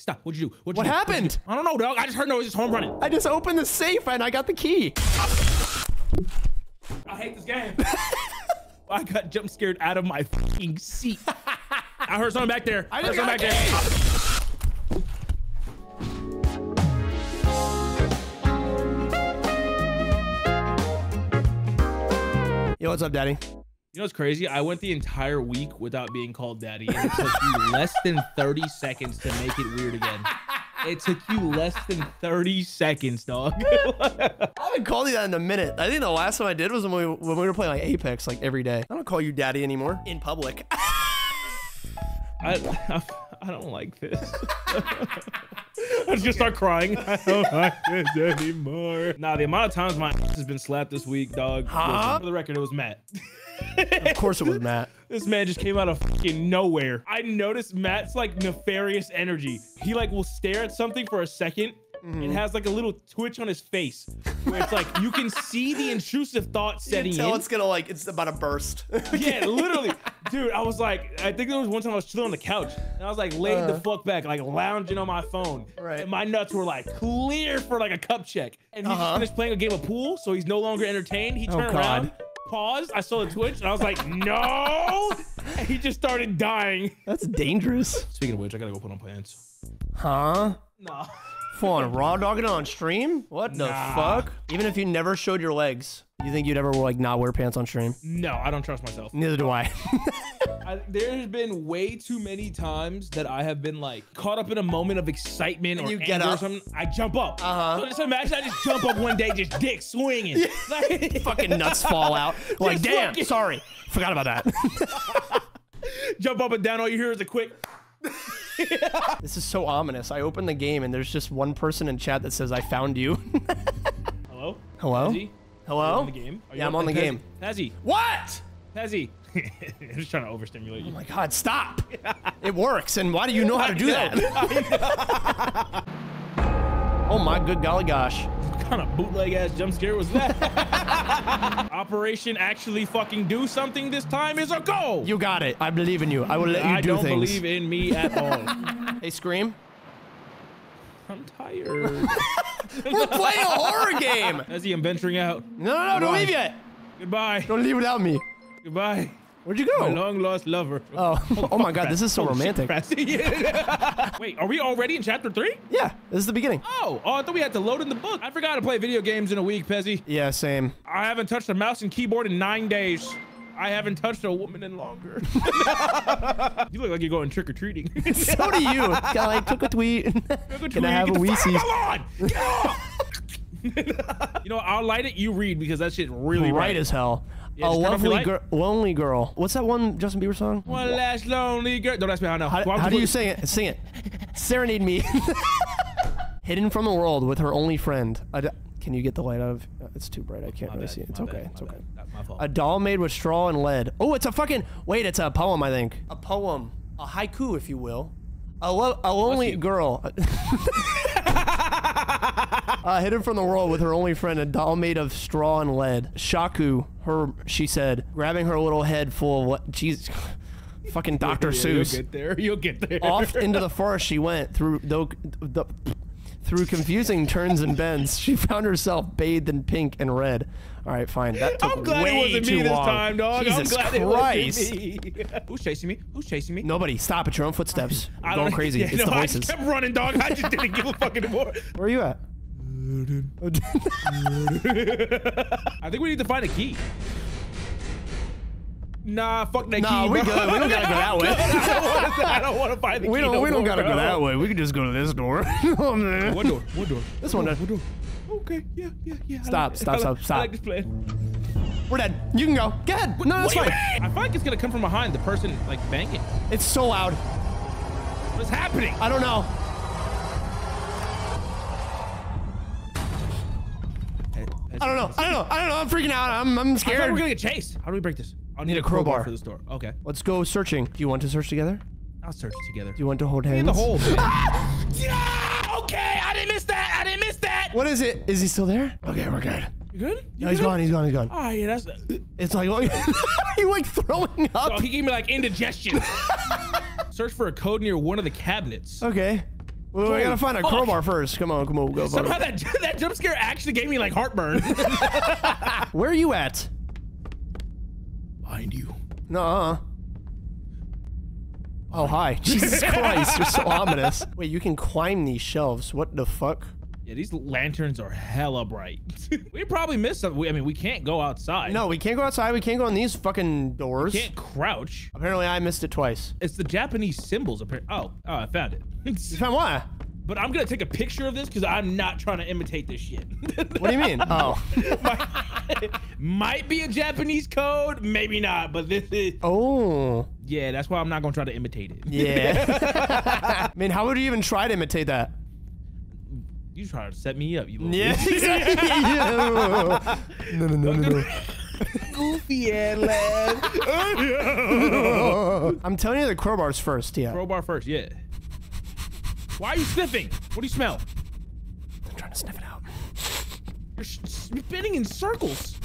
stop. What'd you do? What'd What you do? What'd you happened? do? I don't know, dog. I just heard noises. Home running. I just opened the safe and I got the key. I hate this game. I got jump scared out of my fucking seat. I heard something back there. I heard something back there. Yo, what's up, daddy? You know what's crazy? I went the entire week without being called daddy, and it took you less than 30 seconds to make it weird again. It took you less than 30 seconds, dog. I haven't called you that in a minute. I think the last time I did was when we when we were playing like Apex like every day. I don't call you daddy anymore in public. I, I, I don't like this. I just start crying. I don't like this anymore. Nah, the amount of times my ass has been slapped this week, dog. Huh? For the record, it was Matt. of course it was Matt. This man just came out of fucking nowhere. I noticed Matt's like nefarious energy. He like will stare at something for a 2nd Mm-hmm. and has like a little twitch on his face where it's like you can see the intrusive thought You setting can tell in. it's gonna like it's about to burst. Yeah, literally. Dude, I was like, I think there was one time I was chilling on the couch and I was like laid the fuck back, like lounging on my phone. Uh. Right. And my nuts were like clear for like a cup check. And he Uh-huh. finished playing a game of pool, so he's no longer entertained. He Oh, turned God. around, paused, I saw the twitch, and I was like, no! And he just started dying. That's dangerous. Speaking of which, I gotta go put on pants. Huh? No. Full on raw dogging on stream? What the Nah. fuck? Even if you never showed your legs, you think you'd ever like not wear pants on stream? No, I don't trust myself. Neither do I. I, there's been way too many times that I have been like caught up in a moment of excitement or you get anger or something. I jump up. Uh-huh. So just imagine I just jump up one day, just dick swinging. Like, Fucking nuts fall out. Like, Just damn, fucking- sorry. Forgot about that. jump up and down. All you hear is a quick. this is so ominous. I open the game and there's just one person in chat that says, I found you. Hello. Hello? Pezzy? Hello? Are you on the game? Yeah, I'm on the game. Pezzy. What? Pezzy. I'm just trying to overstimulate you. Oh my god, stop. it works. And why do you know how to do that? oh my good golly gosh. What kind of bootleg ass jump scare was that? Operation actually fucking do something this time is a go. You got it. I believe in you. I will let you I do don't believe in me at all. Hey, Scream. I'm tired. We're playing a horror game. Pezzy, I'm venturing out. No, no, no, don't leave yet. Goodbye. Don't leave without me. Goodbye. Where'd you go? My long lost lover. Oh, oh my god, this is so Oh, romantic. Wait, are we already in chapter three? Yeah, this is the beginning. Oh, oh, I thought we had to load in the book. I forgot to play video games in a week, Pezzy. Yeah, same. I haven't touched a mouse and keyboard in nine days. I haven't touched a woman in longer. you look like you're going trick or treating. So do you. Got like took a tweet. Can I have a Get the Weezy? fuck on! Get off! you know, I'll light it. You read because that shit really Right as hell. Yeah, a just turn lovely light. girl, lonely girl. What's that one Justin Bieber song? One last lonely girl. Don't ask me how I know. How, Why how do you sing it? Sing it. Serenade me. Hidden from the world with her only friend. A d- Can you get the light out of? uh, It's too bright. I can't My really bad, see it. It's my okay. bad, It's my okay. That's my fault. A doll made with straw and lead. Oh, it's a fucking. Wait, it's a poem. I think. A poem. A haiku, if you will. A, lo- a lonely girl. uh, hidden from the world with her only friend, a doll made of straw and lead. Shaku, her, she said, grabbing her little head full of what? Jesus, fucking Dr. Yeah, You'll get there. You'll get there. Off into the forest she went through though the through confusing turns and bends. She found herself bathed in pink and red. All right, fine. That took I'm glad way it wasn't too me this long. time, dog. Jesus I'm glad Christ. it wasn't me. Who's chasing me? Who's chasing me? Nobody, stop at your own footsteps. You're I going crazy. Yeah, it's no, the I voices. just kept running, dog. I just didn't give a fuck anymore. Where are you at? I think we need to find a key. Nah, fuck that Nah, key. we bro. good. We don't gotta go that way. I don't I want to find the we key. don't. no we don't more, gotta bro. go that way. We can just go to this door. Oh, man. One door. One door. This one. Does. door. Okay. Yeah. Yeah. Yeah. Stop, like stop, stop, stop. I like this plan. We're dead. You can go. Go ahead. No, that's do fine. I feel like it's gonna come from behind the person like banging. It's so loud. What's happening? I don't know. I don't know. I don't know. I don't know. I'm freaking out. I'm. I'm I thought we scared. were gonna get chased. How do we break this? I'll Need a crowbar. for this door. Okay. Let's go searching. Do you want to search together? I'll search together. Do you want to hold hands? in the hole. man. yeah. Okay. I didn't miss that. I didn't miss that. What is it? Is he still there? Okay, we're good. You good? You No, he's good? gone. He's gone. He's gone. Oh yeah, that's. It's like he like throwing Oh, up. he gave me like indigestion. Search for a code near one of the cabinets. Okay. Well, we gotta find a fuck. crowbar first. Come on, come on, go. Somehow that that jump scare actually gave me like heartburn. Where are you at? Behind you. Nuh-uh. Oh, hi. Jesus Christ, you're so ominous. Wait, you can climb these shelves. What the fuck? Yeah, these lanterns are hella bright. we probably missed something. We- I mean, we can't go outside. No, we can't go outside. We can't go in these fucking doors. can't crouch. Apparently, I missed it twice. It's the Japanese symbols. Apparently. Oh, oh, I found it. You found what? but I'm gonna take a picture of this because I'm not trying to imitate this shit. What do you mean? Oh. might, might be a Japanese code, maybe not. But this is. Oh. Yeah, that's why I'm not gonna try to imitate it. Yeah. I mean, how would you even try to imitate that? You trying to set me up, you little Yeah, bitch. exactly. no, no, no, no, no. goofy ass lad. I'm telling you the crowbars first, yeah. Crowbar first, yeah. Why are you sniffing? What do you smell? I'm trying to sniff it out. You're sh- spinning in circles.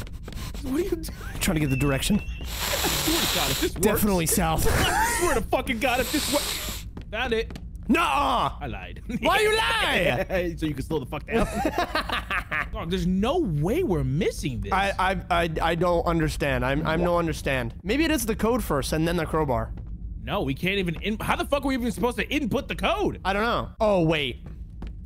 What are you doing? I'm trying to get the direction. I swear to God, if this works, Definitely south. I swear to fucking God, if this works. Found it. Nuh-uh. I lied. Why you lie? so you can slow the fuck down. Dog, there's no way we're missing this. I, I, I, I don't understand. I'm, I'm no understand. Maybe it is the code first and then the crowbar. no, we can't even. In- How the fuck are we even supposed to input the code? I don't know. Oh, wait.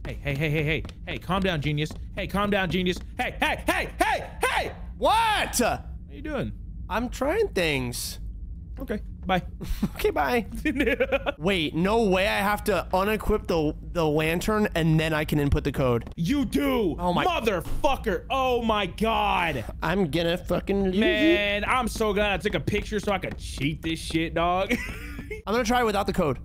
Hey, hey, hey, hey, hey, hey, calm down, genius. Hey, calm down, genius. Hey, hey, hey, hey, hey. What? What are you doing? I'm trying things. Okay, bye. Okay, bye. Wait, no way I have to unequip the, the lantern and then I can input the code. you do. Oh my- motherfucker. Oh my god. I'm gonna fucking lose. Man, I'm so glad I took a picture so I could cheat this shit, dog. I'm gonna try without the code.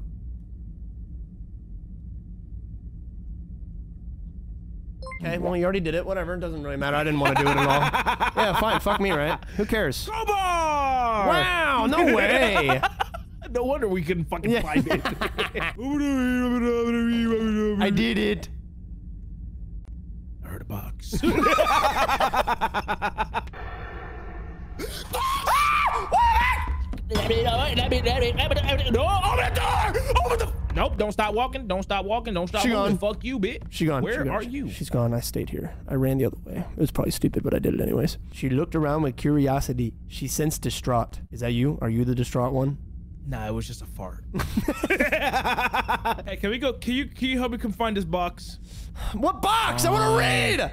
Okay, well, you already did it. Whatever, it doesn't really matter. I didn't want to do it at all. Yeah, fine. Fuck me, right? Who cares? Crowbar! Wow, no way. No wonder we couldn't fucking Yeah. find it. I did it. I heard a box. no, open the door! Open the. Nope, don't stop walking. Don't stop walking. Don't stop She moving. gone. Fuck you, bitch. She gone. Where she gone. are you? She's gone. I stayed here. I ran the other way. It was probably stupid, but I did it anyways. She looked around with curiosity. She sensed distraught. Is that you? Are you the distraught one? Nah, it was just a fart. hey, can we go? Can you can you help me come find this box? What box? I want to uh, read.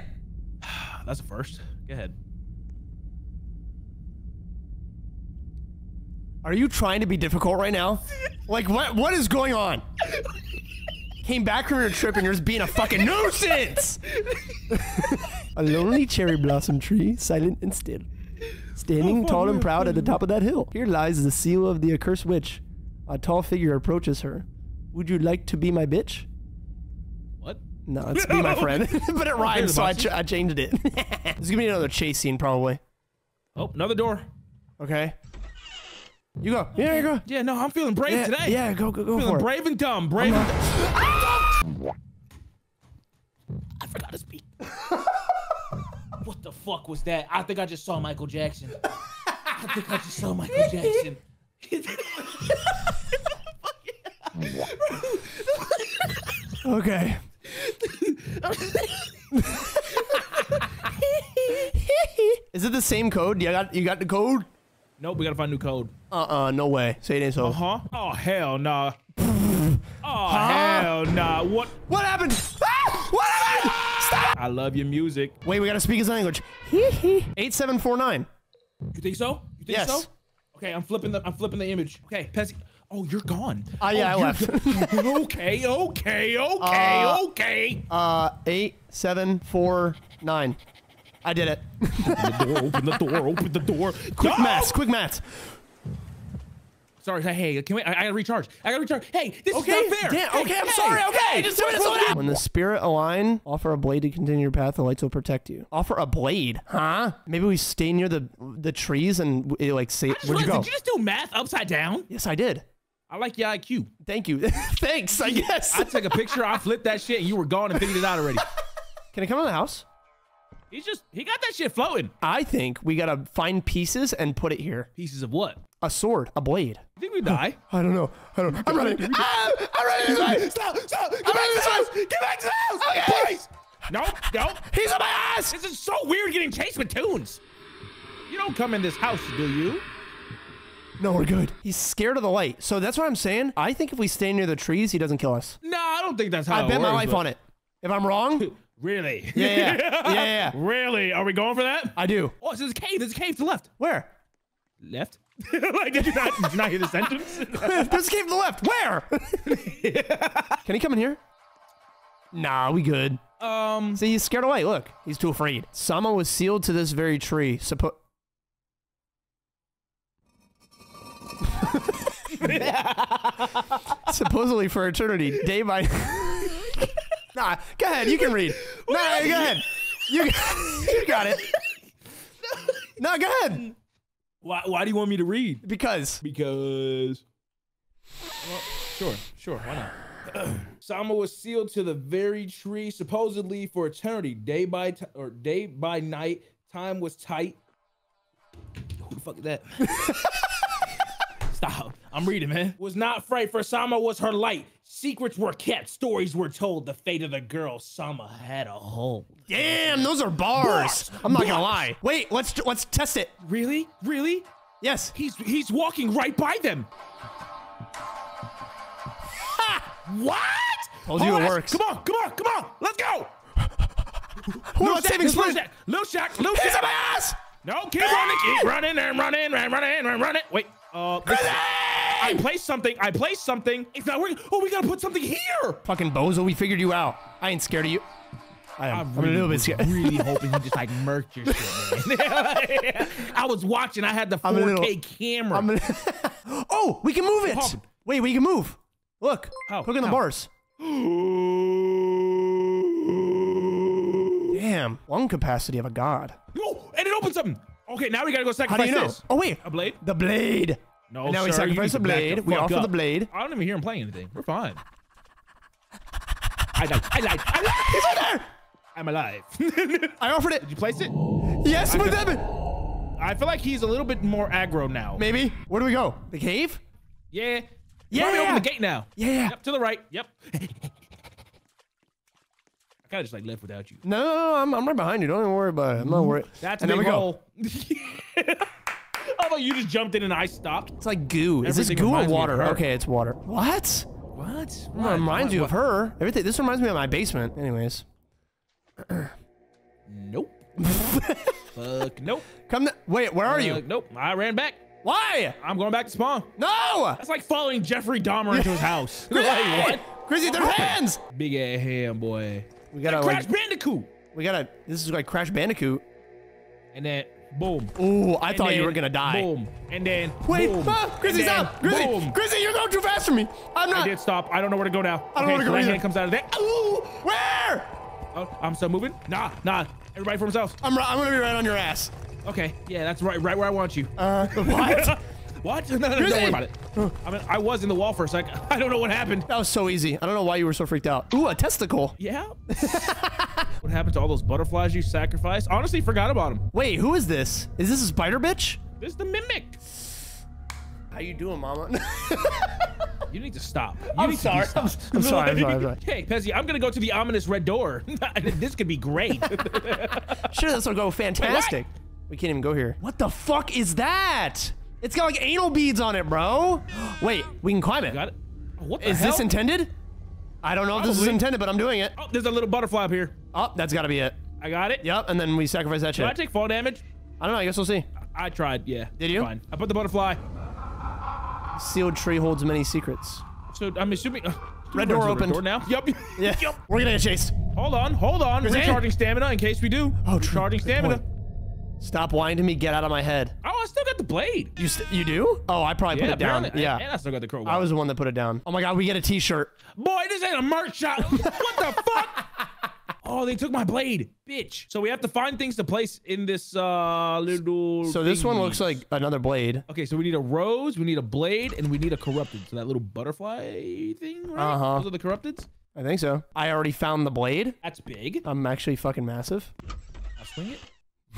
That's a first. Go ahead. Are you trying to be difficult right now? Like what? What is going on? Came back from your trip and you're just being a fucking nuisance. a lonely cherry blossom tree, silent and still, standing oh, tall and proud at the top of that hill. Here lies the seal of the accursed witch. A tall figure approaches her. Would you like to be my bitch? What? No, it's be my friend. but it rhymes, so I, ch- I changed it. There's gonna be another chase scene probably. Oh, another door. Okay. You go. Yeah, you go. Yeah, no, I'm feeling brave Yeah, today. yeah, go, go, go feeling for it. brave and dumb. Brave. And dumb. I forgot to speak. what the fuck was that? I think I just saw Michael Jackson. I think I just saw Michael Jackson. Okay. Is it the same code? You got you got the code? nope, we gotta find new code. Uh uh no way. Say it ain't so. Uh-huh. Oh hell nah. Oh hell nah. What? What happened? Ah! What happened? Stop! I love your music. Wait, we gotta speak his language. Eight seven four nine. You think so? You think Yes. so? Okay, I'm flipping the I'm flipping the image. Okay, Pezzy. Oh, you're gone. Ah, yeah, oh, I left. okay, okay, okay, Uh, okay. Uh eight seven four nine. I did it. Open the door, open the door, open the door. Quick No! maths, quick maths. Sorry, hey, can we? I, I gotta recharge. I gotta recharge. Hey, this Okay, is not fair. damn, Hey, okay, I'm hey, sorry, okay, hey, just slow wait, down, slow slow down. When the spirit align, offer a blade to continue your path. The lights will protect you. Offer a blade, huh? Maybe we stay near the the trees and it, like say. I just Where'd you go? Did you just do math upside down? Yes, I did. I like your IQ. Thank you. Thanks. I guess. I took a picture, I flipped that shit, and you were gone and figured it out already. Can I come in the house? He's just he got that shit floating. I think we gotta find pieces and put it here. Pieces of what? A sword, a blade. You think we die? I don't know. I don't. I'm running. Ah, I'm running this way. Stop! Stop! I'm running this way. back to the house. Okay. Please. Nope, nope. He's on my ass. This is so weird getting chased with tunes. You don't come in this house, do you? No, we're good. He's scared of the light. So that's what I'm saying. I think if we stay near the trees, he doesn't kill us. No, I don't think that's how I it I bet my life but- on it. If I'm wrong, Really? Yeah, yeah. Yeah, yeah. Really? Are we going for that? I do. Oh, there's a cave. There's a cave to the left. Where? Left? like, did you, not, did you not hear the sentence? There's a cave to the left. Where? Can he come in here? Nah, we good. um, See, he's scared away. Look, he's too afraid. Sama was sealed to this very tree. Suppo- Supposedly for eternity, day by. Nah, go ahead. You can read. Nah, go ahead. You, you got it. No, go ahead. why, why do you want me to read? Because Because. Well, sure, sure, why not? Sama was sealed to the very tree, supposedly for eternity. Day by t- or day by night, time was tight. Who the fuck is that? Stop. I'm reading, man. Was not fright, for Sama was her light. Secrets were kept, stories were told. The fate of the girl Sama had a hold. damn, those are bars. Bars. I'm not gonna lie. Wait, let's let's test it. Really? Really? Yes. He's he's walking right by them. Ha! What? Told you it Hold works. Come on, come on, come on. Let's go. Hold on, Shaq, saving this is Lil sprint. Shaq. Lil Shaq, He's on Shaq. my ass. No, keep ah! running, keep running and running and running and running. Wait, uh, this- I placed something. I placed something. It's not working. Oh, we gotta put something here. Fucking bozo, we figured you out. I ain't scared of you. I am. I'm, a little bit scared. really hoping you just like murked your shit, man. I was watching. I had the 4K I'm little- camera. Oh, we can move it. Pop. Wait, we can move. Look. How? Look in the bars. Damn, lung capacity of a god. Oh, and it opens something. Okay, now we gotta go How sacrifice do you know? this. Oh wait, A blade? the blade. No, And now sir, we sacrifice the blade. the We offer up. the blade. I don't even hear him playing anything. We're fine. I died. I lied. I lied. He's right there. I'm alive. I offered it. Did you place it? Yes, could- them. I feel like he's a little bit more aggro now. Maybe. Where do we go? The cave? Yeah. Yeah. Probably open the gate now. Yeah. Yep, to the right. Yep. I kind of just like left without you. No, no, no, I'm, I'm right behind you. Don't even worry about it. I'm not mm-hmm. worried. That's and a there we big go. hole. I thought you just jumped in and I stopped. It's like goo. Is this goo or reminds me of water? Okay, it's water. What? What? It reminds you of her. Everything. This reminds me of my basement. Anyways, Nope. Fuck. Nope. come. Wait, where are you? Nope. I ran back. Why? I'm going back to spawn. No. That's like following Jeffrey Dahmer into his house. like, what? Grizzy, their hands. Big ass hand, boy. We gotta like Crash like. Bandicoot. We gotta. This is like Crash Bandicoot. And then boom. Ooh, I And thought you were gonna die. Boom. And then Wait, boom. ah, And then stop! Grizzy, Boom. Grizzy, you're going too fast for me. I'm not. I did stop. I don't know where to go now. I don't know where to okay, go so that either. hand comes out of there. Ooh. Where? Oh, I'm still moving. Nah, nah. Everybody for themselves. I'm. I'm gonna be right on your ass. Okay. Yeah, that's right. Right where I want you. Uh, what? what? No, no, no, don't worry about it. I mean, I was in the wall for a sec. I don't know what happened. that was so easy. I don't know why you were so freaked out. Ooh, a testicle. Yeah. what happened to all those butterflies you sacrificed? Honestly, forgot about them. Wait, who is this? Is this a spider bitch? This is the mimic. How you doing, mama? You need to stop. You I'm need to sorry. I'm. I'm sorry. I'm sorry. I'm sorry. Hey, Pezzy, I'm gonna go to the ominous red door. this could be great. Sure, this will go fantastic. we can't even go here. What the fuck is that? It's got like anal beads on it, bro. Wait, we can climb it. Got it? What the Is hell? this intended? I don't know if this is intended, but I'm doing it. oh, there's a little butterfly up here. Oh, that's got to be it. I got it. Yep, and then we sacrifice that shit. Did I take fall damage? I don't know. I guess we'll see. I tried. Yeah. Did you? Fine. I put the butterfly. Sealed tree holds many secrets. So I'm assuming. Uh, Red door opened. Door now. Yep. Yeah, Yep. we're gonna get chased. Hold on. Hold on. There's Recharging stamina in case we do. Oh, true. Recharging stamina. point. Stop whining to me. Get out of my head. Oh, I still got the blade. You st- you do? Oh, I probably Yeah, put it down. apparently. Yeah. And I still got the crowbar. I was the one that put it down. Oh my god, we get a t-shirt. Boy, this ain't a merch shop. what the fuck? Oh, they took my blade, bitch. So we have to find things to place in this uh little. So this one looks like another blade. Okay, so we need a rose, we need a blade, and we need a corrupted. So that little butterfly thing, right? Uh-huh. Those are the corrupteds. I think so. I already found the blade. That's big. I'm actually fucking massive. I'll swing it.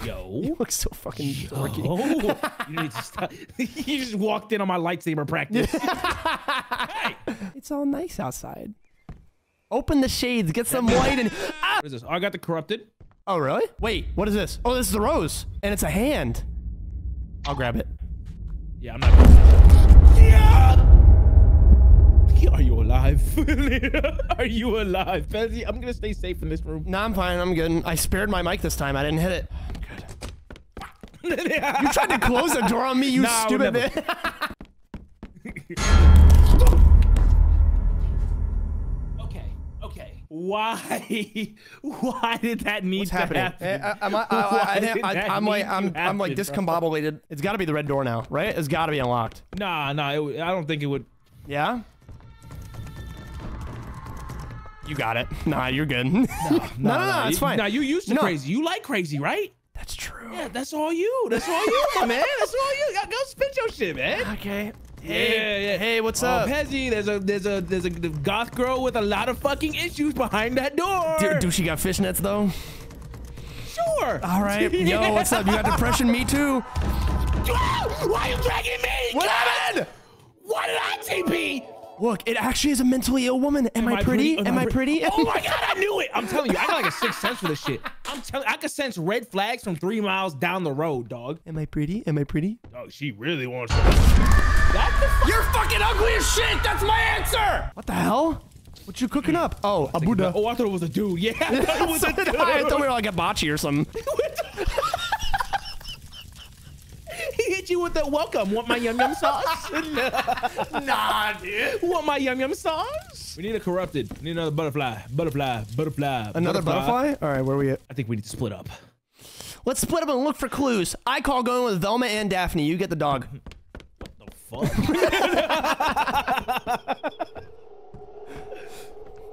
Yo. You look so fucking. Oh, you need to stop. you just walked in on my lightsaber practice. hey, It's all nice outside. Open the shades, get some light, and ah! What is this? Oh, I got the corrupted. Oh, really? Wait, what is this? Oh, this is the rose, and it's a hand. I'll grab it. Yeah, I'm not. Yeah! Are you alive? Are you alive, Pezzy? I'm gonna stay safe in this room. No, I'm fine. I'm good. I spared my mic this time. I didn't hit it. I'm good. You tried to close the door on me, you Nah, stupid bitch. Okay, okay. Why? Why did that need What's to happening? happen? Eh, I, I'm, I, I, I, I, I'm like, I'm, I'm like happen, bro? discombobulated. It's got to be the red door now, right? It's got to be unlocked. Nah, nah. It, I don't think it would. Yeah. You got it. Nah, you're good. no, no, no, it's fine. Nah, you used to No. crazy. You like crazy, right? True. Yeah, that's all you. That's all you, my man. That's all you. Go, spit your shit, man. Okay. Yeah, yeah. Hey, what's Oh, up? Pezzy, there's a there's a there's a goth girl with a lot of fucking issues behind that door. Do, do she got fishnets though? sure. All right. Yo, what's up? You got depression? Me too. Why are you dragging me? What happened? Why did I TP? Look, it actually is a mentally ill woman. Am, I pretty? Am I pretty? Oh my god, I knew it! I'm telling you, I got like a sixth sense for this shit. I'm telling, I can sense red flags from three miles down the road, dog. Am I pretty? Am I pretty? Oh, she really wants. That's the fuck. You're fucking ugly as shit. That's my answer. What the hell? What you cooking up? Oh, a Buddha. Oh, I thought it was a dude. Yeah, I thought it was a dude. I thought we were like a bocce or something. he hit you with the welcome. Want my yum yum sauce? nah, dude. Want my yum yum sauce? We need a corrupted. We need another butterfly. Butterfly. Butterfly. Another butterfly? All right, where are we at? I think we need to split up. Let's split up and look for clues. I call going with Velma and Daphne. You get the dog. What the fuck?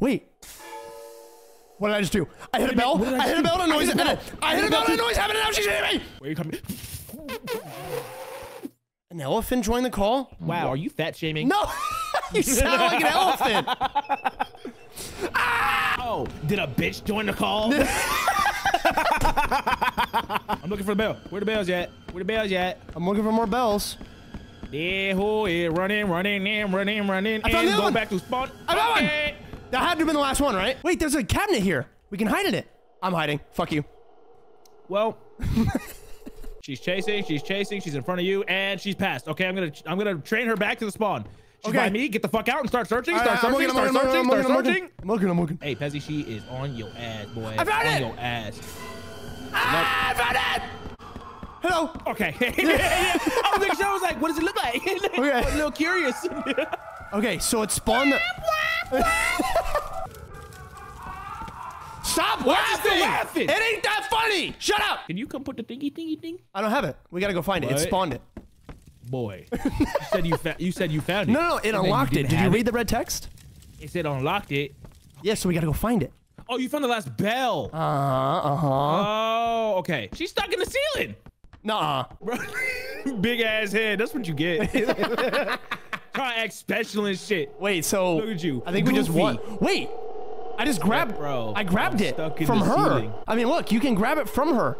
Wait. What did I just do? I hit a bell. I I hit a bell and a I noise. bell. I hit a bell and a noise happened and now she's hitting me. Where you coming? An elephant joined the call? Wow, are you fat shaming? No. you sound like an elephant. Oh, did a bitch join the call? I'm looking for the bell. Where the bells at? Where the bells at? I'm looking for more bells. Yeah, who is running, running, and running, running, I found and the go one. back to spawn. I found one. That had to have been the last one, right? Wait, there's a cabinet here. We can hide in it. I'm hiding. Fuck you. Well, she's chasing, she's chasing, she's in front of you, and she's passed. Okay, I'm gonna, I'm gonna train her back to the spawn. She's Okay. by me. Get the fuck out and start searching. Start I'm searching. looking, Start I'm searching. I'm Start looking, searching. I'm looking, I'm looking. Hey, Pezzy, she is on your ass, boy. I found on it. your ass. Ah, I found it. Hello. Okay. I was sure. I was like, what does it look like? Okay. I was a little curious. Okay, so it spawned. The... Stop Why are you laughing! laughing? It ain't that funny. Shut up. Can you come put the thingy thingy thing? I don't have it. We gotta go find it. It spawned it. Boy, you said you you said you found it. No, no. It And unlocked it. didn't you read the red text? It It said unlocked it. Yeah, so we gotta go find it. Oh, you found the last bell. Uh huh. Uh huh. Oh, okay. She's stuck in the ceiling. Nuh-uh. Bro, Big ass head. That's what you get. Trying to act special and shit. Wait, so Look at you. I think we just Goofy. won. Wait, I just grabbed. bro, I grabbed I'm it from her. ceiling. I mean, look, you can grab it from her.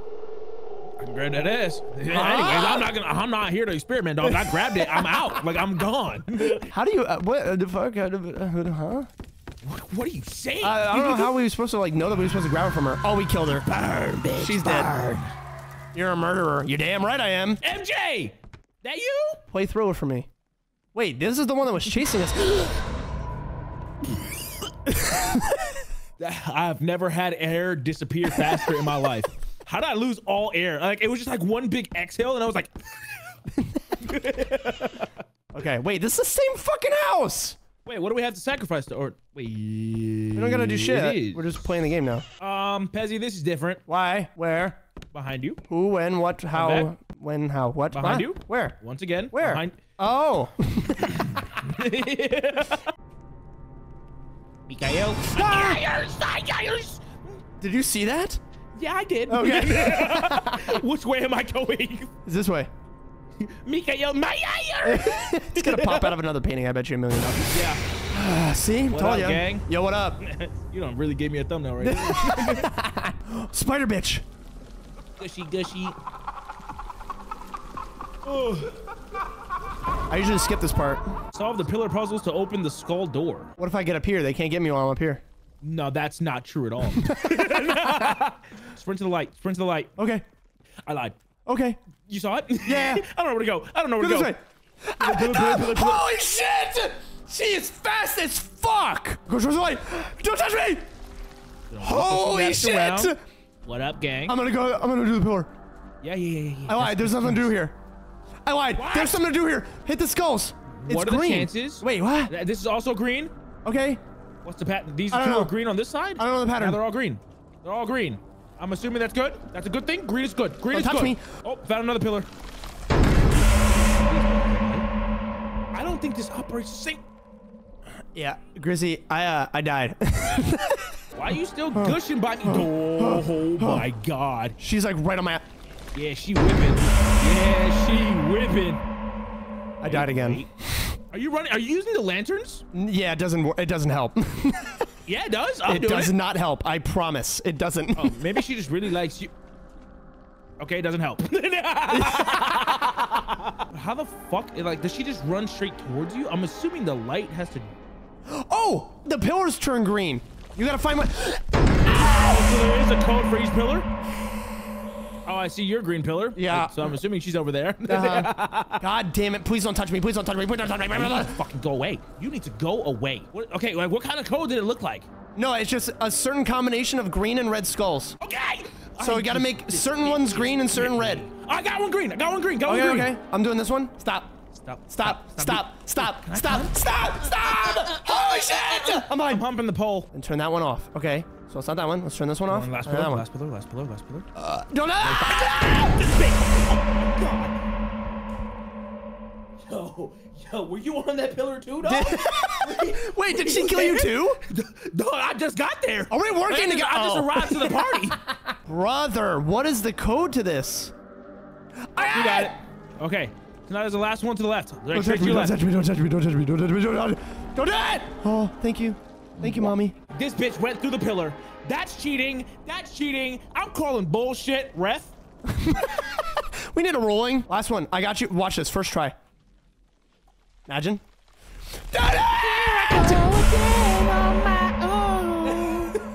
I can grab that ass. Anyways, I'm not gonna. I'm not here to experiment, dog. I grabbed it. I'm out. Like I'm gone. How do you? Uh, what uh, the fuck? Uh, uh, huh? what are you saying? I, I don't know how we were supposed to like know that we were supposed to grab it from her. Oh, we killed her. Burn, bitch. She's dead. You're a murderer. You're damn right I am. MJ, that you? Play Thriller for me. Wait, this is the one that was chasing us. I've never had air disappear faster in my life. How did I lose all air? Like it was just like one big exhale, and I was like, okay, wait, this is the same fucking house. "Wait, what do we have to sacrifice to?" Or wait, We don't gotta do shit. We're just playing the game now. Um, Pezzy, this is different. Why? Where? Behind you, Who? When? What? How? When? How? What? Behind you. Where? once again. Where? Behind. Oh. Mikael. Ah! Did you see that? Yeah, I did. Okay. Which way am I going? It's this way. Mikael Meyer. It's gonna pop out of another painting. I bet you a million dollars. yeah. Ah, see, What told up, ya. gang? Yo, what up? you don't really give me a thumbnail right there. Spider bitch. gushy, gushy. I usually skip this part. Solve the pillar puzzles to open the skull door. What if I get up here? They can't get me while I'm up here. No, that's not true at all. sprint to the light. Sprint to the light. Okay. I lied. Okay. You saw it? Yeah. I don't know where to go. I don't know where Go to this go. way. Pillar, pillar, pillar. Holy shit! She is fast as fuck. Go towards the light. Don't touch me. Holy shit! around. What up, gang? I'm gonna go. I'm gonna do the pillar. yeah, yeah, yeah, yeah. I lied. There's nothing to do here. I lied. What? There's something to do here. Hit the skulls. It's What are the chances? Wait, what? This is also green. Okay. What's the pattern? These two don't are green on this side. I don't know the pattern. Yeah, they're all green. They're all green. I'm assuming that's good. That's a good thing. Green is good. Green Don't is touch good. me. Oh, found another pillar. I don't think this operates the same. Yeah, Grizzy, I uh, I died. Why are you still gushing by me? Oh, my God. She's like right on my. Yeah, she whipping. Yeah, she whipping. I died again. Are you running? Are you using the lanterns? Yeah, it doesn't. wor- It doesn't help. Yeah, it does. I'm it doing does it. not help. I promise. It doesn't. Oh, maybe she just really likes you. Okay, it doesn't help. How the fuck? Like, does she just run straight towards you? I'm assuming the light has to. Oh, the pillars turn green. You gotta find my. Oh, so there is a code for each pillar. Oh, I see your green pillar. Yeah. So I'm assuming she's over there. Uh-huh. God damn it! Please don't touch me! Please don't touch me! Please don't touch me! You need to fucking go away. You need to go away. What, okay, like what kind of code did it look like? No, it's just a certain combination of green and red skulls. Okay. So I we gotta make certain ones green and certain red. I got one green. I got one green. Got Okay, one green. okay. I'm doing this one. Stop. Stop. Stop. Stop. Stop. Stop. come? Stop. Stop. Holy shit! I'm I'm humping the pole. And turn that one off. Okay. So it's not that one. Let's turn this one off. Last Turn that pillar. one. Last pillar. Last pillar. Last pillar. Uh, don't. Ah, oh, yo, yo, were you on that pillar too, dog? Wait, did she kill you too? dog, I just got there. Are we working together? I just Oh. arrived to the party. Brother, what is the code to this? you got ah! it. Okay. So now there's the last one to the left. Right, Don't straight touch to me, your don't left. touch me, don't touch me, don't touch me, don't touch me, don't touch me. Don't do it! Oh, thank you. Thank you, mommy. This bitch went through the pillar. That's cheating. That's cheating. I'm calling bullshit, ref. We need a rolling. Last one. I got you. Watch this. First try. Imagine.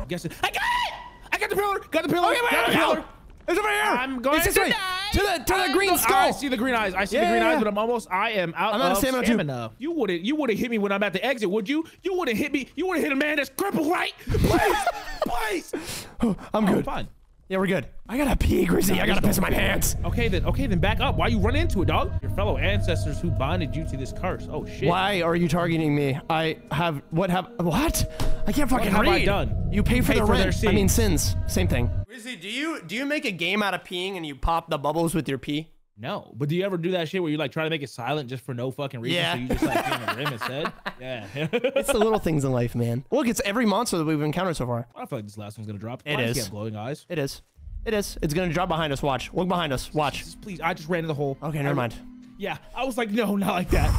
Guess it. I got it. I got the pillar. Got the pillar. Okay, wait, got the pillar. It's over here. I'm going it's to die. To the to the green go- skull. I see the green eyes. I see Yeah, the green yeah, eyes, yeah. but I'm almost. I am out I'm out of stamina, stamina. You wouldn't. You wouldn't hit me when I'm at the exit, would you? You wouldn't hit me. You wouldn't hit a man that's crippled, right? Please, please. I'm good. Oh, good. fine. Yeah, we're good. I gotta pee, Grizzy. I gotta piss in my pants. Okay then. Okay then. Back up. Why you run into it, dog? Your fellow ancestors who bonded you to this curse. Oh shit. Why are you targeting me? I have what have what? I can't fucking have I done? You pay You for pay the for their rent. I mean sins. Same thing. Grizzy, do you do you make a game out of peeing and you pop the bubbles with your pee? No, but do you ever do that shit where you like try to make it silent just for no fucking reason? Yeah. So you just like pee on rim instead. Yeah. It's the little things in life, man. Look, it's every monster that we've encountered so far. I feel like this last one's gonna drop. It Why is. have glowing eyes. It is. It is. It's gonna drop behind us. Watch. Look behind us. Watch. Jesus, please. I just ran in the hole. Okay, never I- mind. Yeah, I was like, no, not like that.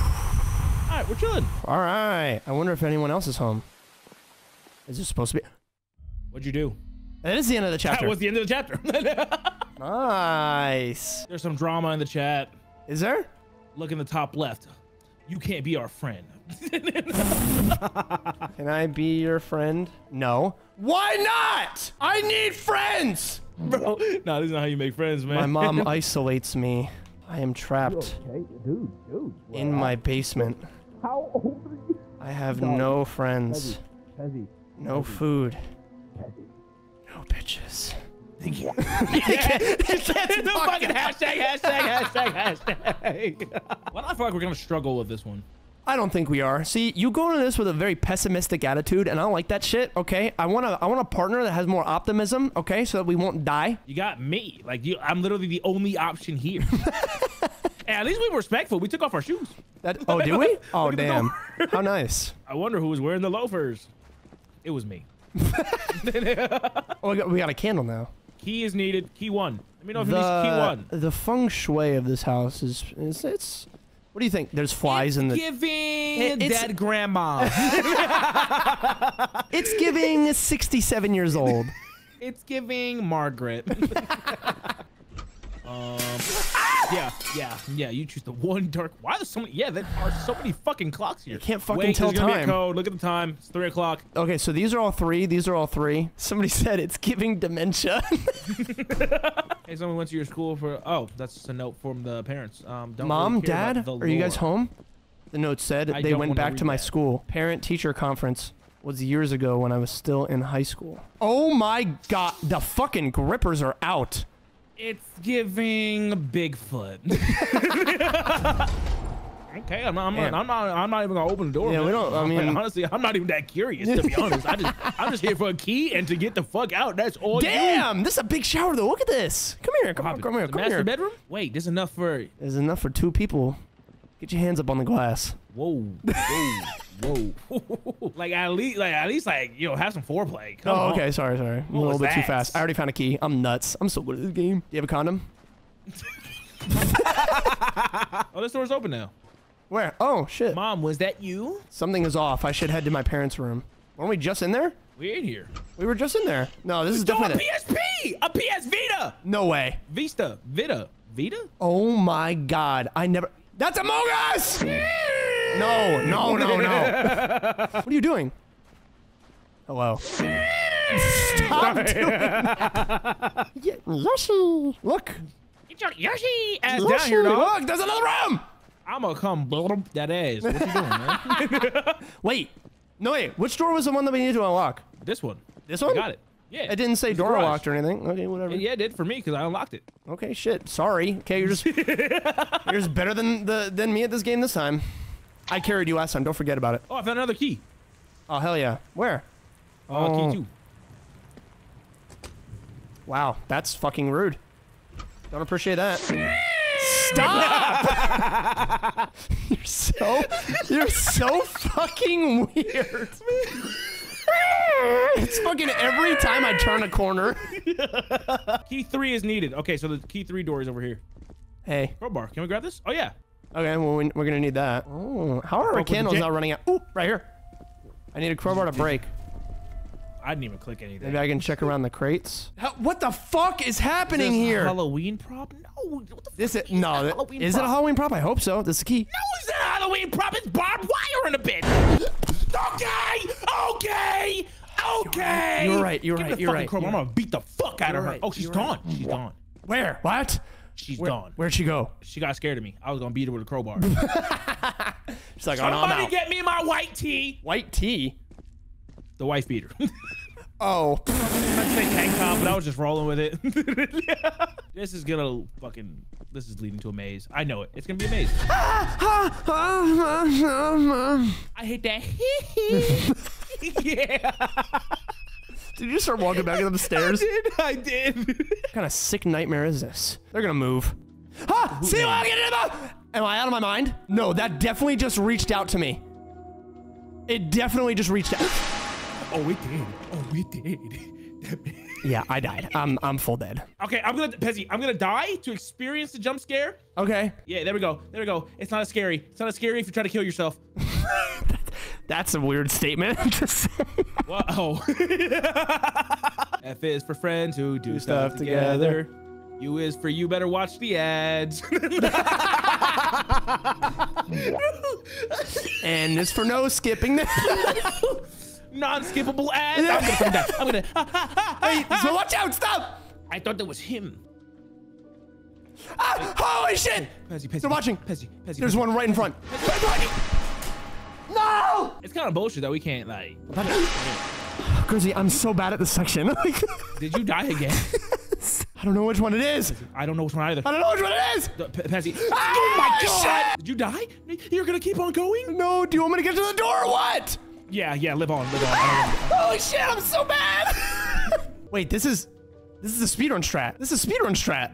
All right, we're chilling. All right. I wonder if anyone else is home. Is this supposed to be? What'd you do? That is the end of the chapter. That was the end of the chapter. nice. There's some drama in the chat. Is there? Look in the top left. You can't be our friend. Can I be your friend? No. Why not? I need friends. Bro, no, this is not how you make friends, man. My mom isolates me. I am trapped Okay, dude, dude. in my basement. How old are you? I have no friends, Pezzy. no food, no bitches. Thank you. the fucking hashtag, hashtag, hashtag, hashtag. Well, I feel like we're gonna struggle with this one. I don't think we are. See, you go into this with a very pessimistic attitude, and I don't like that shit. Okay, I want to. I want a partner that has more optimism. Okay, so that we won't die. You got me. Like you, I'm literally the only option here. and at least we were respectful. We took off our shoes. That. Oh, did we? Oh, Look at the damn. How nice. I wonder who was wearing the loafers. It was me. Oh, we got, we got a candle now. Key is needed. Key one. Let me know if it needs key one. the feng shui of this house is, is it's. What do you think? There's flies in the. Giving It- it's- dead grandma. It's giving 67 years old. it's giving Margaret. um, yeah, yeah, yeah. You choose the one dark. Why are there so many? Yeah, there are so many fucking clocks here. You can't fucking Wait, tell there's gonna be a time. code. Look at the time. It's three o'clock. Okay, so these are all three. These are all three. Somebody said it's giving dementia. Hey, someone went to your school for. Oh, that's a note from the parents. Um, don't Mom, really Dad, are you guys home? The note said I they went back to my that. school. Parent teacher conference was years ago when I was still in high school. Oh my god, the fucking grippers are out. It's giving Bigfoot. okay, I'm not, I'm, not, I'm not. I'm not even gonna open the door. Yeah, man. we don't- I Like, mean- honestly, I'm not even that curious to be honest. I just, I'm just here for a key and to get the fuck out. That's all. you. Damn, this is a big shower though. Look at this. Come here, come, Wow, on, come here, the come master here. bedroom. Wait, this is enough for. There's enough for two people. Get your hands up on the glass. Whoa, whoa, whoa. like at least, like at least, like you know, have some foreplay. Come Oh, on. okay, sorry, sorry. I'm a little bit too fast. I already found a key. I'm nuts. I'm so good at this game. Do you have a condom? Oh, this door's open now. Where? Oh, shit. Mom, was that you? Something is off. I should head to my parents' room. Weren't we just in there? We're in here. We were just in there. No, this is Oh, a PSP, a PS Vita, No way. Vista, Vita, Vita. Oh my god. I never. That's Among Us! No, no, no, no. what are you doing? Hello. Stop doing that. Yeah, Yoshi. Look. It's your Yoshi ass Yoshi. down here, dog. Look, there's another room. I'm gonna come blub that ass. What you doing, man? Wait. No, wait. Which door was the one that we needed to unlock? this one. This I one? got it. Yeah. It didn't say door garage. locked or anything. Okay, whatever. Yeah, it did for me because I unlocked it. Okay, shit. Sorry. Okay, you're just you're just better than the than me at this game this time. I carried you last time. Don't forget about it. Oh, I found another key. Oh hell yeah. Where? Uh, Oh. key two. Wow, that's fucking rude. Don't appreciate that. Stop! you're so you're so fucking weird. it's fucking every time I turn a corner. Key three is needed. Okay, so the key three door is over here. Hey. Crowbar. Can we grab this? Oh yeah. Okay, well we, we're gonna need that. Oh, how are our Broke with the candles not running out? Ooh, right here. I need a crowbar to break. I didn't even click anything. Maybe I can check around the crates. How, what the fuck is happening This here? Halloween prop? No. What the fuck This is is no. a Halloween Is it a? Halloween prop? I hope so. This is the key. No, it's not a Halloween prop. It's barbed wire in a bit. Okay. Okay. Okay. You're right, you're Give right, you're fucking right, you're I'm gonna beat the fuck out You're of her. right, Oh, she's you're gone. right. She's gone. Where? What? She's Where, gone. Where'd she go? She got scared of me. I was gonna beat her with a crowbar. She's like, oh no, I'm Somebody out. get me my white tee. White tea. The wife beater. Oh, I say tank top, but I was just rolling with it. this is gonna fucking. This is leading to a maze. I know it. It's gonna be a maze. I hate that. yeah. Did you start walking back up the stairs? I did. I did. What kind of sick nightmare is this? They're gonna move. Ha! See what I'm getting about? Am I out of my mind? No, that definitely just reached out to me. It definitely just reached out. Oh, we did. Oh, we did. Yeah, I died. I'm I'm full dead. okay, I'm gonna Pezzy. I'm gonna die to experience the jump scare. Okay, Yeah, there we go. There we go. It's not as scary. It's not as scary if you try to kill yourself. that's a weird statement to say. Whoa. F is for friends who do, stuff stuff, together. together. U is for you better watch the ads. And it's for no skipping. Non-skippable ads. I'm gonna come down. I'm gonna. Hey, so watch out! Stop! I thought that was him. Ah, holy shit! Pezzy, Pezzy. They're watching. Pezzy, Pezzy. There's Pezzy. one right in front. No! It's kind of bullshit that we can't like. Grizzy, I'm so bad at this section. Did you die again? I don't know which one it is. I don't know which one either. I don't know which one it is. Pe- Pezzy. Ah, oh my god! shit! Did you die? You're gonna keep on going? No, do you want me to get to the door or what? Yeah, yeah. Live on, live on. I don't know. Holy shit, I'm so bad. Wait, this is this is a speedrun strat. This is a speedrun strat.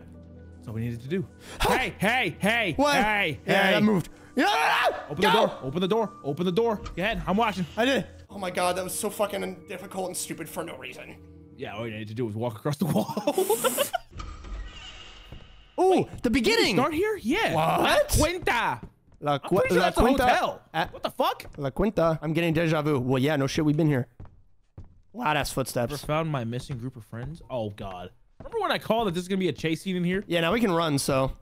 That's all we needed to do. hey, hey, hey, What? hey, yeah, hey. that moved. No, no, no, Open Go! the door. Open the door. Open the door. Go ahead. I'm watching. I did. it. Oh my god, that was so fucking difficult and stupid for no reason. Yeah, all you need to do is walk across the wall. Oh, the beginning. Start here? Yeah. What? Cuenta. La, I'm cu- pretty sure la that's a hotel. At- what the fuck? La Cuenta. I'm getting deja vu. Well, yeah, no shit, we've been here. Loud ass Ever footsteps. found my missing group of friends? Oh god. Remember when I called that this is gonna be a chase scene in here? Yeah, now we can run, so.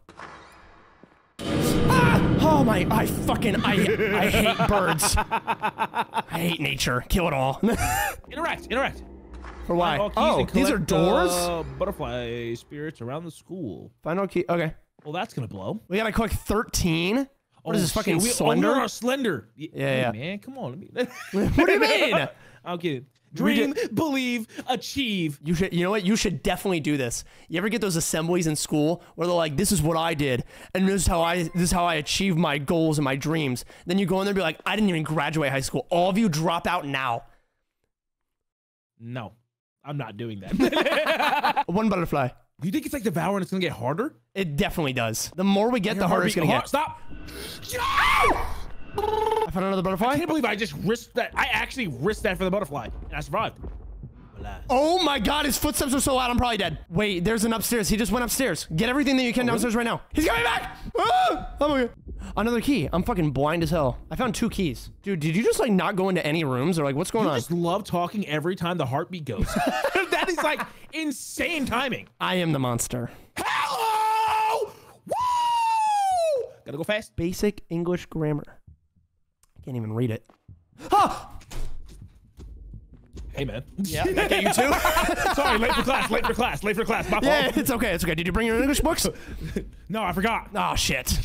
Ah! Oh my, I fucking, I, I hate birds. I hate nature. Kill it all. Interact, interact. For why? Oh, and these are doors? uh, butterfly spirits around the school. Final key. Okay. Well, that's gonna blow. We gotta collect 13? What is Oh, this, fucking shit, we, slender? Oh, we are slender. Yeah, hey, yeah. man, come on. Let me. what do you mean? I'm kidding. Dream, believe, achieve. You should, you know what? You should definitely do this. You ever get those assemblies in school where they're like, "This is what I did, and this is how I, this is how I achieved my goals and my dreams." Then you go in there and be like, "I didn't even graduate high school. All of you drop out now." No, I'm not doing that. One butterfly. Do you think it's like devour and it's gonna get harder? It definitely does. The more we get, the harder it's gonna get. Stop. I found another butterfly. I can't believe I just risked that. I actually risked that for the butterfly, and I survived. Oh my god, his footsteps are so loud, I'm probably dead. Wait, there's an upstairs. He just went upstairs. Get everything that you can downstairs right now. He's coming back! Ah! Oh my god. Another key. I'm fucking blind as hell. I found two keys. Dude, did you just like not go into any rooms or like what's going I on? I just love talking every time the heartbeat goes. that is like insane timing. I am the monster. Hello! Woo! Gotta go fast. Basic English grammar. I can't even read it. Ah! Hey man. Yeah, okay, you too? Sorry, late for class. Late for class. Late for class. My yeah, fault. it's okay, it's okay. Did you bring your English books? No, I forgot. Oh shit.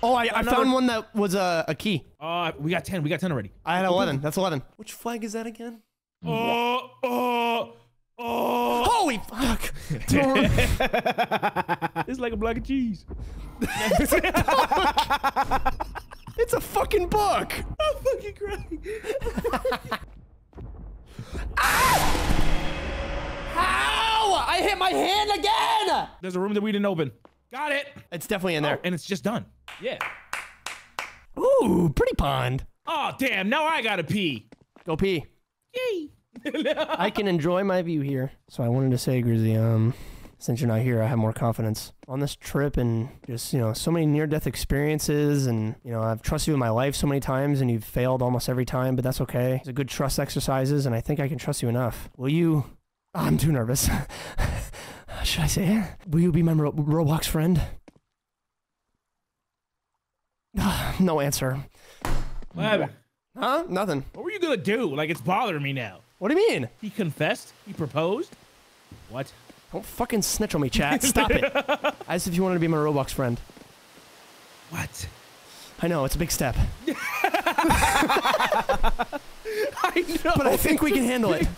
Oh, I, I found one that was a, a key. Uh, we got ten. We got ten already. I had 11. That's 11. Which flag is that again? Oh, oh, oh. Holy fuck. It's like a block of cheese. It's a fucking book. I'm fucking crying. Ow! I hit my hand again! There's a room that we didn't open. Got it. It's definitely in there. And it's just done. Yeah. Ooh, pretty pond. Oh, damn. Now I gotta pee. Go pee. Yay. I can enjoy my view here. So I wanted to say, Grizzy, um, since you're not here, I have more confidence on this trip and just, you know, so many near death experiences. And, you know, I've trusted you in my life so many times and you've failed almost every time, but that's okay. It's a good trust exercises and I think I can trust you enough. Will you? Ah, I'm too nervous. Should I say it? Will you be my Ro- Roblox friend? No answer. What happened? Huh? Nothing. What were you gonna do? Like, it's bothering me now. What do you mean? He confessed? He proposed? What? Don't fucking snitch on me, chat. Stop it. As if you wanted to be my Roblox friend. What? I know, it's a big step. I know. But I think we can handle it.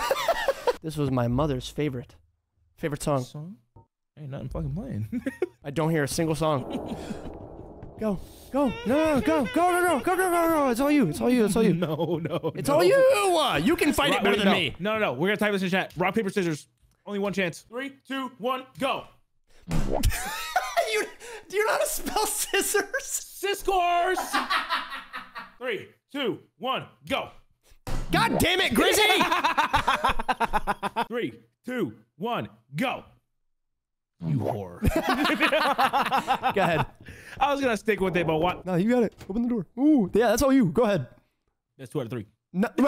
this was my mother's favorite. Favorite song. Song? Ain't nothing fucking playing. I don't hear a single song. Go. Go. No, no, go. Go, go, go. Go, go, go, go. It's all you. It's all you. It's all you. no, no. It's no. all you. Uh, you can fight Rock- it better wait, than no. me. No, no, no. We're gonna type this in chat. Rock, paper, scissors. Only one chance. Three, two, one, go. you, do you know how to spell scissors? Siscores. Three, two, one, go. God damn it, Grizzy! Three, two, one, go. You whore. Go ahead. I was gonna stick with it, but what? No, you got it. Open the door. Ooh, yeah, that's all you. Go ahead. That's two out of three. No.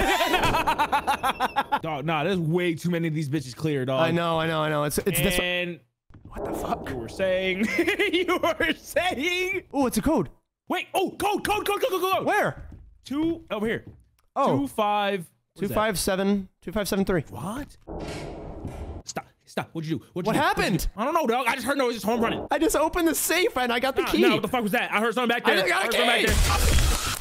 Dog, nah, there's way too many of these bitches clear, dog. I know, I know, I know. It's it's this. one. What the fuck? you were saying, you were saying. Oh, it's a code. Wait, oh, code, code, code, code, code, code. Where? Two over here. Oh. Two five. what Two five seven two five seven three. What? Stop! Stop! What'd you do? What'd you? What'd you happened? I don't know, dog. I just heard noises. Home running. I just opened the safe and I got the Nah, key. No, what the fuck was that? I heard something back there. I got a heard something key there.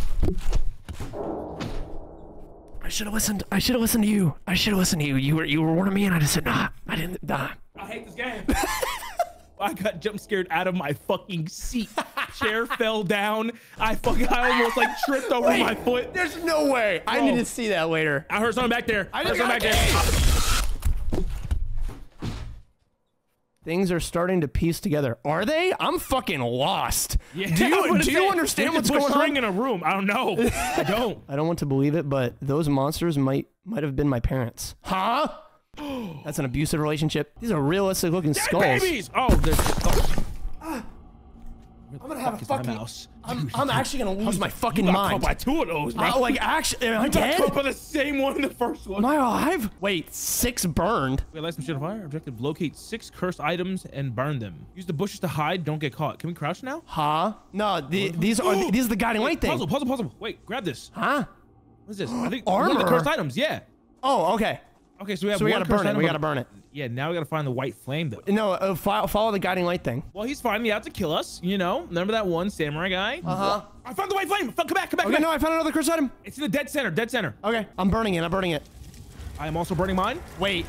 I should have listened. I should have listened to you. I should have listened to you. You were you were warning me, and I just said nah. I didn't. Nah. I hate this game. I got jump scared out of my fucking seat. Chair fell down. I fucking I almost like tripped over Wait. my foot. There's no way. I need to see that later. I heard something back there. I heard just something back there. Things are starting to piece together. Are they? I'm fucking lost. Yeah, do you do you understand what's going on? in a room. I don't know. I don't. I don't want to believe it, but those monsters might might have been my parents. Huh? That's an abusive relationship. These are realistic looking skulls. Babies. Oh, there's. Oh. Ah. I'm gonna have a Fuck is my fucking. mouse? I'm, I'm actually gonna lose my fucking You got caught mind. by two of those, bro. Uh, like actually, am I you got dead? caught by the same one in the first one. Am I alive? Wait, six burned. We light some shit on fire. Objective: locate six cursed items and burn them. Use the bushes to hide. Don't get caught. Can we crouch now? Huh? No, the, these are these are the guiding light thing. Puzzle, puzzle, puzzle. Wait, grab this. Huh? What's this? I think one of the cursed items. Yeah. Oh, okay. Okay, so we have So we one gotta burn it. We gotta burn it. Yeah, now we gotta find the white flame though. No, uh, follow, follow the guiding light thing. Well, he's finding out to kill us. You know, remember that one samurai guy? Uh Uh-huh. I found the white flame. Come back, come back, Okay, come no. I found another cursed item. It's in the dead center. Dead center. Okay, I'm burning it. I'm burning it. I am also burning mine. Wait.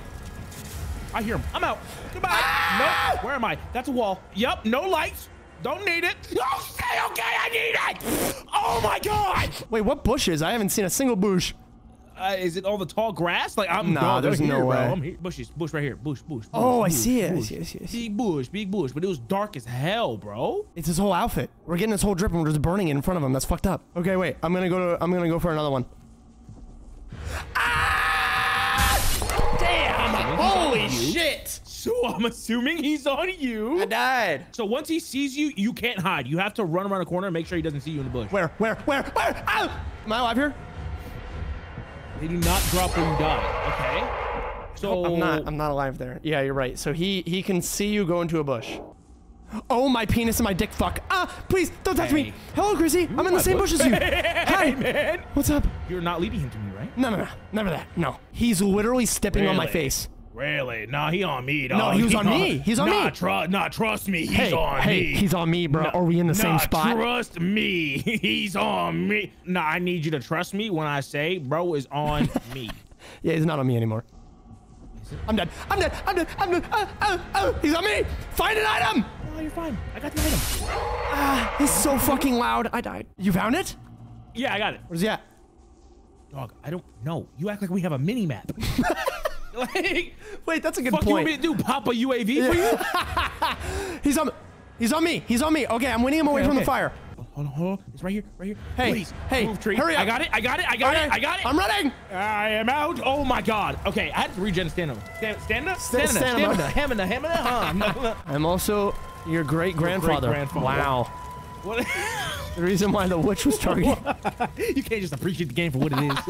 I hear him. I'm out. Goodbye. Ah! No. Where am I? That's a wall. Yup. No lights. Don't need it. Okay, okay, I need it. Oh my god. Wait, what bushes? I haven't seen a single bush. Uh, is it all the tall grass? Like I'm. Nah, they're there's no here, bro. way. I'm here. Bushes. Bush right here. Bush. Bush. bush, Oh, I bush, see it. I bush. see it, I see it, I see Big bush. Big bush. But it was dark as hell, bro. It's his whole outfit. We're getting this whole drip and we're just burning it in front of him. That's fucked up. Okay, wait. I'm gonna go to. I'm gonna go for another one. Ah! Damn! Holy shit! So I'm assuming he's on you. I died. So once he sees you, you can't hide. You have to run around a corner and make sure he doesn't see you in the bush. Where? Where? Where? Where? Ah! Am I alive here? They do not drop when you die. Okay. So I'm not. I'm not alive there. Yeah, you're right. So he he can see you go into a bush. Oh, my penis and my dick fuck. Ah, please don't touch me. Hello, Grizzy. I'm in the same bush. as you. Hey, Hi. man. What's up? You're not leading him to me, right? No, no, no. Never that. No. He's literally stepping on my face. Really? Nah, he on me, dog. No, he was on me. He's on nah, me. Tru- nah, trust me. He's Hey, on hey, me. he's on me, bro. Nah, Are we in the same nah, spot? Trust me. He's on me. Nah, I need you to trust me when I say bro is on me. Yeah, he's not on me anymore. I'm dead. I'm dead. I'm dead. I'm dead. Uh, uh, uh, he's on me. Find an item. Oh, you're fine. I got the item. Ah, He's so fucking loud. I died. You found it? Yeah, I got it. Where's he at? Dog, I don't know. You act like we have a mini map. like, Wait, that's a good fuck point. me to do? Pop a UAV for you? He's on. He's on me. He's on me. Okay, I'm winning him away Okay, from the fire. Hold on, hold on. It's right here, right here. Hey, Please, hey, move, tree. hurry up. I got it, I got it, I got Okay, it, I got it. I'm running. I am out. Oh my god. Okay, I had to regen stamina. Stam- Stamina? Stamina. stamina. Stamina. Hamina. Hamina. Huh. I'm also your great grandfather. Wow. What? The reason why the witch was targeted. you can't just appreciate the game for what it is.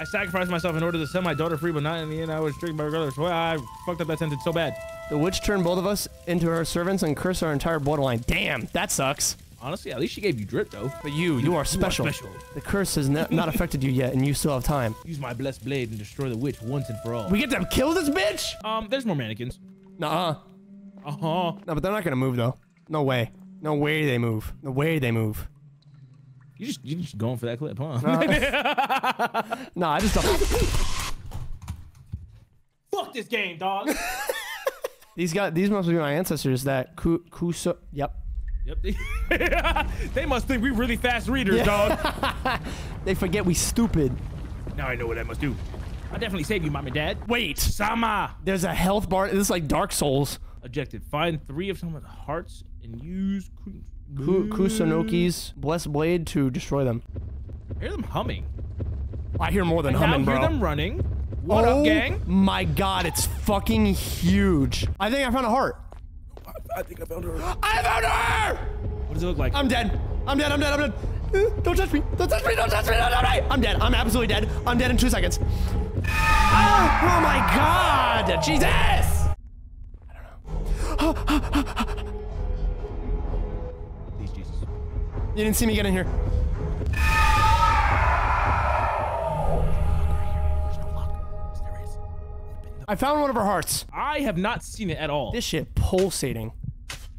I sacrificed myself in order to set my daughter free, but not in the end. I was tricked by my brother. So I fucked up that sentence so bad. the witch turned both of us into her servants and cursed our entire borderline. Damn, that sucks. Honestly, at least she gave you drip though. But you, you are special. special. The curse has ne- not affected you yet, and you still have time. Use my blessed blade and destroy the witch once and for all. We get to kill this bitch? Um, there's more mannequins. Nuh-uh. Uh huh. No, but they're not gonna move though. No way. No way they move. No way they move. You just you just going for that clip, huh? No, I just don't. Fuck this game, dog. these guys, these must be my ancestors. That ku kuso. Yep. yep. they must think we really fast readers, dog. They forget we stupid. Now I know what I must do. I'll definitely save you, mom and dad. Wait. Sama. There's a health bar. This is like Dark Souls. Objective: Find three of someone's hearts and use. Ku Kusunoki's blessed blade to destroy them. I hear them humming. I hear more than I humming, now hear bro. them running. What oh up, gang? my god, it's fucking huge. I think I found a heart. I think I found her. I found her! What does it look like? I'm dead. I'm dead. I'm dead. I'm dead. Don't touch me. Don't touch me. Don't touch me. Don't touch me. I'm dead. I'm absolutely dead. I'm dead in two seconds. Ah, oh my god. Jesus. Please, You didn't see me get in here. There's no luck. Yes, there is. I found one of her hearts. I have not seen it at all. This shit pulsating.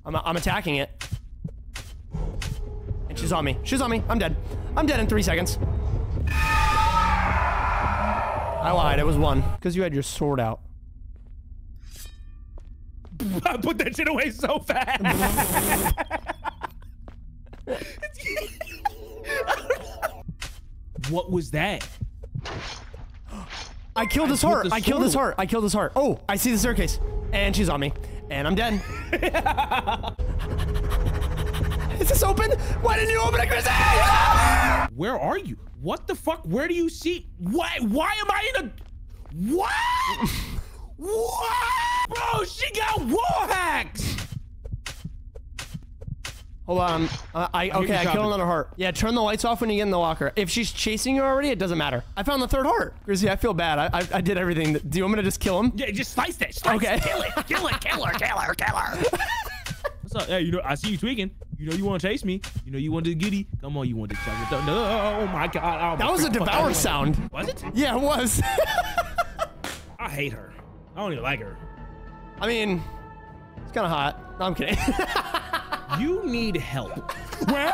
I'm, I'm attacking it. And she's on me. She's on me. I'm dead. I'm dead in three seconds. I lied. It was one. Because you had your sword out. I put that shit away so fast. what was that? I killed his heart. I killed his heart. I killed his heart. Oh, I see the staircase. And she's on me. And I'm dead. Is this open? Why didn't you open it, Grizzy? Where are you? What the fuck? Where do you see? Why? Why am I in a? What? what? Bro, she got wall hacks. Hold on. Uh, I okay. I killed another heart. Yeah, turn the lights off when you get in the locker. If she's chasing you already, it doesn't matter. I found the third heart. Grizzy, I feel bad. I I, I did everything. Do you want me to just kill him? Yeah, just slice that. Slice Okay. it. Kill it. Kill it. Kill her. Kill her. Kill her. What's up? Hey, you know, I see you tweaking. You know you want to chase me. You know you want to giddy. Come on, you want to chase me. No, oh my god. Oh, That was a devour sound. Was it? Yeah, it was. I hate her. I don't even like her. I mean, it's kind of hot. No, I'm kidding. You need help. Where?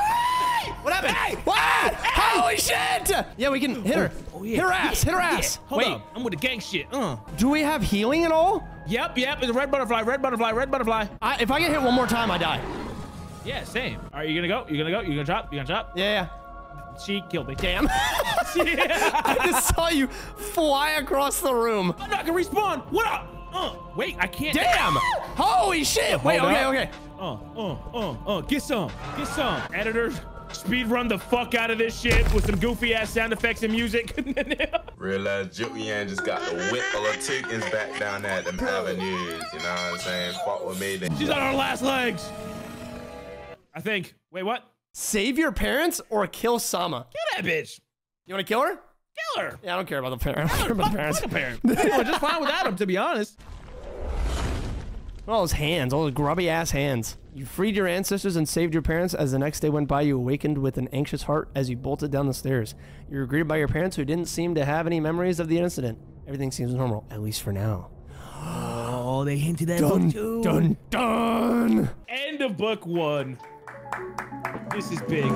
what happened? Hey! What? Holy shit! Yeah, we can hit her. Oh, yeah. Hit her ass. Hit her yeah. ass. Hold Wait, up. I'm with the gang shit. Uh. do we have healing at all? Yep, yep. It's a red butterfly, red butterfly, red butterfly. I, if I get hit one more time, I die. Yeah, same. All right, you gonna go? You gonna go? You gonna drop? You gonna drop? Yeah, She killed me. yeah. Damn. I just saw you fly across the room. I'm not gonna respawn. What up? Uh, wait, I can't. Damn! Holy shit! Wait, Hold okay, up. okay. Uh, uh, uh, uh. Get some. Get some. Editors, speed run the fuck out of this shit with some goofy ass sound effects and music. Realize Julian just got the whip full of chickens back down at them avenues. You know what I'm saying? Fuck with me. Then She's on her last legs. I think. Wait, what? Save your parents or kill Sama. Kill that bitch. You want to kill her? Kill her. Yeah, I don't care about the parents. I don't care about the parents. Fuck a parent. I'm oh, just fine without him, to be honest. All those hands, all those grubby ass hands. You freed your ancestors and saved your parents. As the next day went by, you awakened with an anxious heart as you bolted down the stairs. You were greeted by your parents who didn't seem to have any memories of the incident. Everything seems normal, at least for now. Oh, they hinted at Dun, dun, dun. End of book one. This is big.